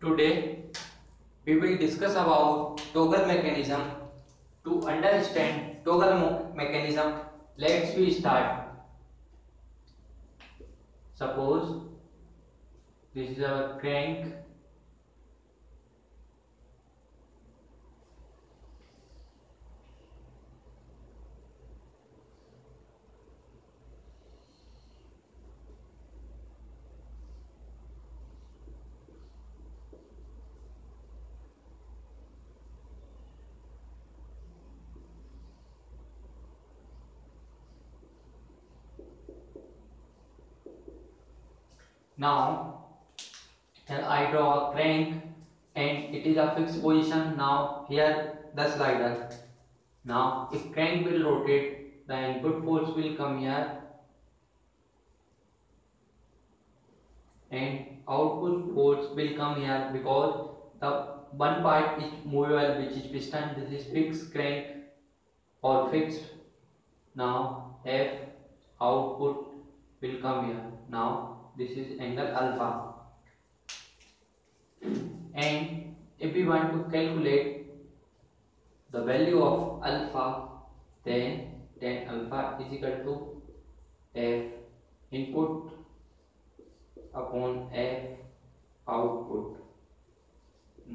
Today we will discuss about toggle mechanism. To understand toggle mechanism, let's we start. Suppose this is our crank Now I draw a crank and it is a fixed position. Now here the slider. Now if crank will rotate, the input force will come here and output force will come here because the one part is movable which is piston. This is fixed crank or fixed. Now F output will come here. Now this is angle alpha and if we want to calculate the value of alpha then tan alpha is equal to f input upon f output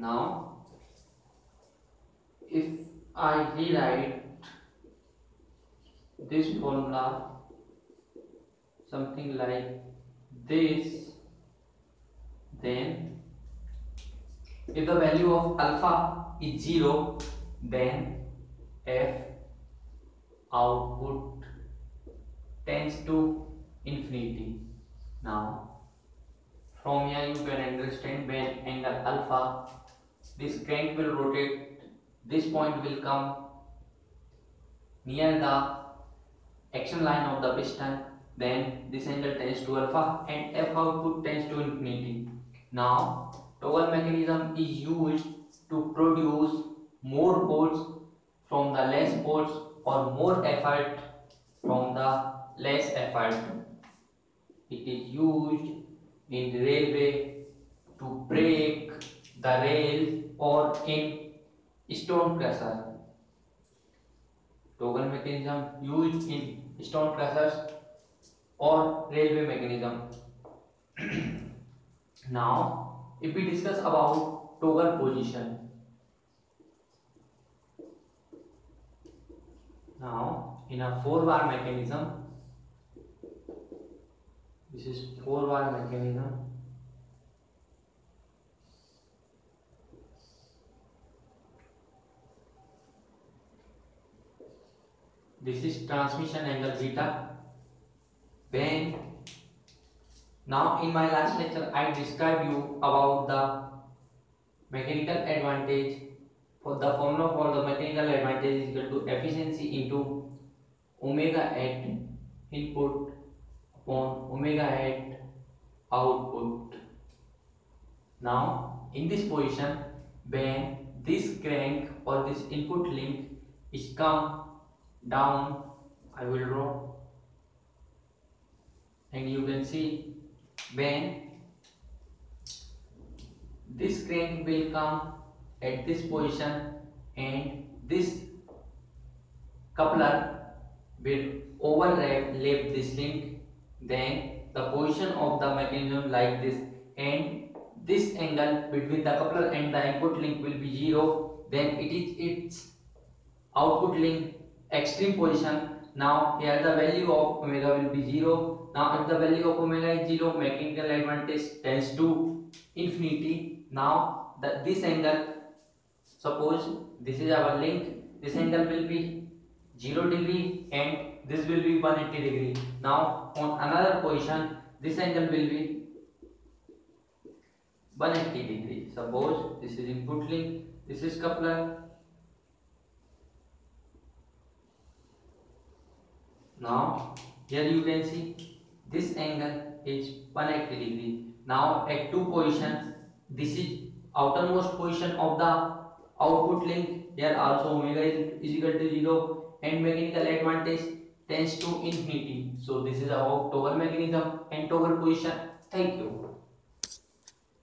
now if I rewrite this formula something like this then if the value of alpha is 0 then f output tends to infinity. Now from here you can understand when angle alpha. This crank will rotate. This point will come near the action line of the piston then this angle tends to alpha and f output tends to infinity. Now toggle mechanism is used to produce more force from the less force or more effort from the less effort. It is used in railway to break the rail or in stone crusher. Toggle mechanism used in stone crushers और railway mechanism now if we discuss about toggle position now in a four bar mechanism this is four bar mechanism this is transmission angle beta when now in my last lecture I described you about the mechanical advantage for the formula for the mechanical advantage is equal to efficiency into omega at input upon omega at output. Now in this position when this crank or this input link is come down I will draw and you can see when this crank will come at this position and this coupler will overlap this link then the position of the mechanism like this and this angle between the coupler and the input link will be zero. Then it is its output link extreme position now here the value of omega will be zero now if the value of omega is 0, mechanical advantage tends to infinity. Now the, this angle, suppose this is our link, this angle will be 0 degree and this will be 180 degree. Now on another position, this angle will be 180 degree. Suppose this is input link, this is coupler. Now here you can see this angle is 180 degree. Now at two positions, this is outermost position of the output link. Here also omega is, is equal to 0 and mechanical advantage tends to infinity. So this is about toggle mechanism and toggle position. Thank you.